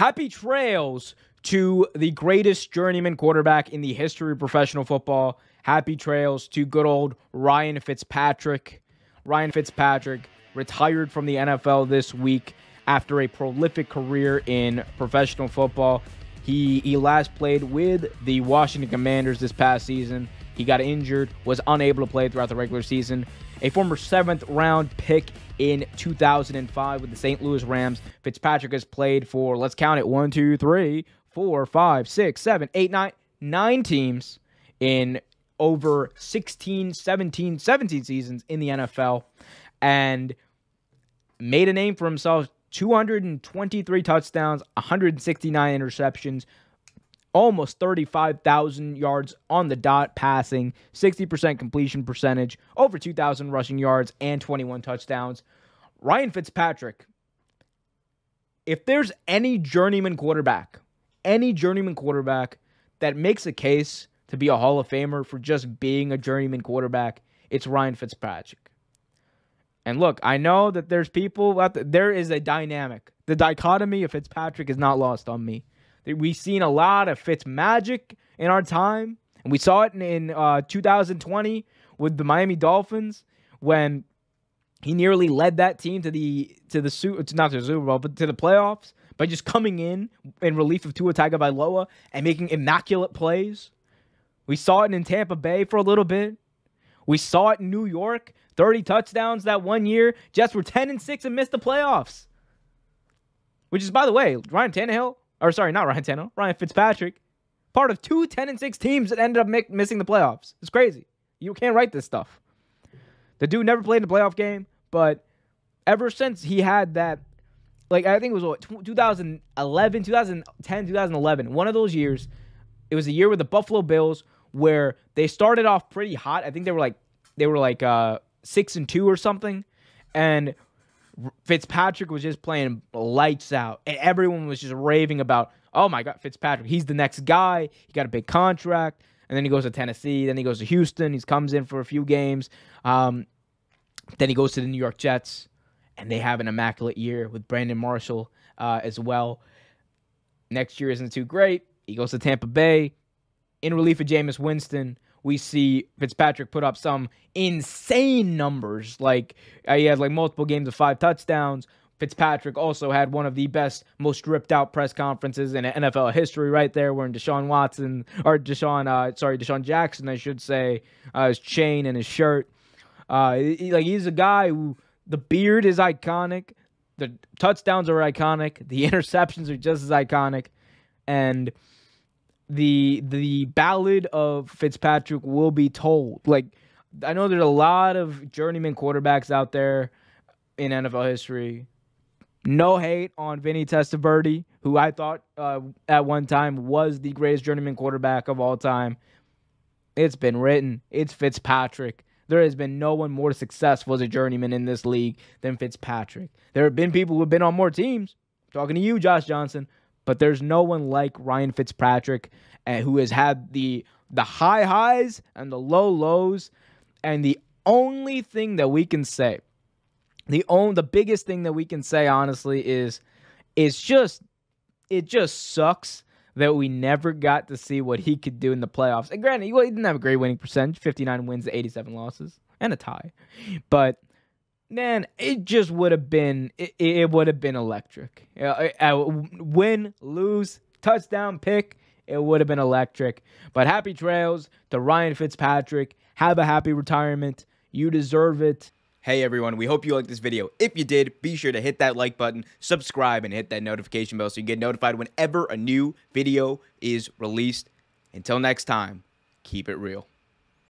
happy trails to the greatest journeyman quarterback in the history of professional football. Happy trails to good old Ryan Fitzpatrick. Ryan Fitzpatrick retired from the NFL this week after a prolific career in professional football. He he last played with the Washington Commanders this past season. He got injured, was unable to play throughout the regular season. A former seventh round pick in 2005 with the St. Louis Rams. Fitzpatrick has played for, let's count it, one, two, three, four, five, six, seven, eight, nine, nine teams in over 16, 17, 17 seasons in the NFL and made a name for himself 223 touchdowns, 169 interceptions, almost 35,000 yards on the dot passing, 60% completion percentage, over 2,000 rushing yards, and 21 touchdowns. Ryan Fitzpatrick, if there's any journeyman quarterback, any journeyman quarterback that makes a case to be a Hall of Famer for just being a journeyman quarterback, it's Ryan Fitzpatrick. And look, I know that there's people out there, there is a dynamic. The dichotomy of Fitzpatrick is not lost on me. We've seen a lot of Fitz magic in our time, and we saw it in, in uh, 2020 with the Miami Dolphins when he nearly led that team to the to the suit not to the Super Bowl, but to the playoffs by just coming in in relief of Tua Tagovailoa and making immaculate plays. We saw it in Tampa Bay for a little bit. We saw it in New York, 30 touchdowns that one year. Jets were 10 and 6 and missed the playoffs. Which is, by the way, Ryan Tannehill or sorry, not Ryan Tannehill, Ryan Fitzpatrick, part of two 10 and 6 teams that ended up mi- missing the playoffs. It's crazy. You can't write this stuff. The dude never played in a playoff game, but ever since he had that, like, I think it was what, 2011, 2010, 2011, one of those years, it was a year with the Buffalo Bills where they started off pretty hot. I think they were like, they were like, uh, six and two or something. And Fitzpatrick was just playing lights out, and everyone was just raving about, oh my God, Fitzpatrick, he's the next guy. He got a big contract, and then he goes to Tennessee, then he goes to Houston. He comes in for a few games, um, then he goes to the New York Jets, and they have an immaculate year with Brandon Marshall uh, as well. Next year isn't too great. He goes to Tampa Bay in relief of Jameis Winston we see Fitzpatrick put up some insane numbers. Like uh, he had like multiple games of five touchdowns. Fitzpatrick also had one of the best, most ripped out press conferences in NFL history, right there, wearing Deshaun Watson or Deshaun, uh, sorry, DeSean Jackson, I should say, uh, his chain and his shirt. Uh, he, like he's a guy who the beard is iconic, the touchdowns are iconic, the interceptions are just as iconic, and the the ballad of Fitzpatrick will be told. Like I know there's a lot of journeyman quarterbacks out there in NFL history. No hate on Vinny Testaverde, who I thought uh, at one time was the greatest journeyman quarterback of all time. It's been written. It's Fitzpatrick. There has been no one more successful as a journeyman in this league than Fitzpatrick. There have been people who have been on more teams. talking to you, Josh Johnson, but there's no one like Ryan Fitzpatrick and who has had the the high highs and the low lows and the only thing that we can say the only the biggest thing that we can say honestly is it's just it just sucks that we never got to see what he could do in the playoffs. And granted, he didn't have a great winning percentage, 59 wins, 87 losses, and a tie. But man, it just would have been it, it would have been electric. Uh, uh, win, lose, touchdown, pick, it would have been electric. But happy trails to Ryan Fitzpatrick. Have a happy retirement. You deserve it. Hey everyone, we hope you liked this video. If you did, be sure to hit that like button, subscribe, and hit that notification bell so you get notified whenever a new video is released. Until next time, keep it real.